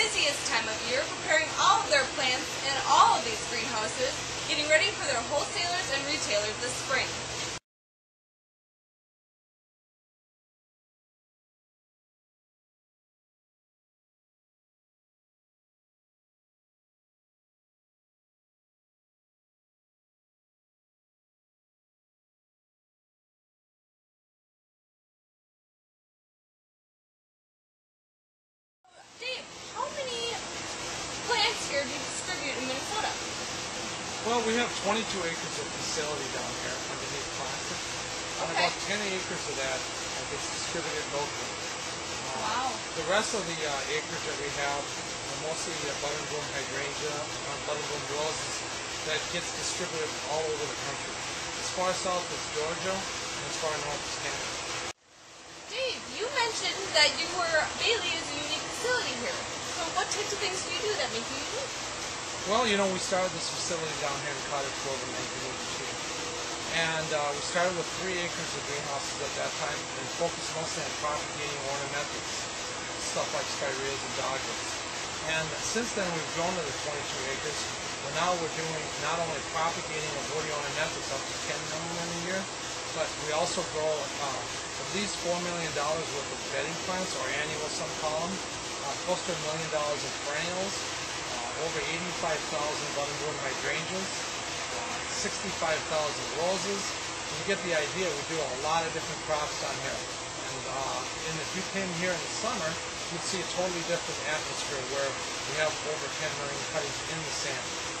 busiest time of year preparing all of their plants in all of these greenhouses, getting ready for their wholesalers and retailers this spring. Well, we have 22 acres of facility down here underneath Classic. And Okay. about 10 acres of that gets distributed locally. Uh, Wow. The rest of the uh, acreage that we have are mostly uh, button bloom hydrangea, uh, button bloom roses that gets distributed all over the country. As far south as Georgia and as far north as Canada. Dave, you mentioned that you were Bailey is a unique facility here. So what types of things do you do that make you unique? Well, you know, we started this facility down here in Cottage Grove in 1982. And uh, we started with three acres of greenhouses at that time and focused mostly on propagating ornamentals, stuff like spireas and dogwoods. And since then, we've grown to the 22 acres. Well, now we're doing not only propagating of woody ornamentals up to 10 million a year, but we also grow uh, at least $4 million worth of bedding plants, or annuals some call them, uh, close to a million dollars in perennials, over 85,000 button bloom hydrangeas, uh, 65,000 roses. You get the idea, we do a lot of different crops down here. And, uh, and if you came here in the summer, you'd see a totally different atmosphere where we have over 10 million cuttings in the sand.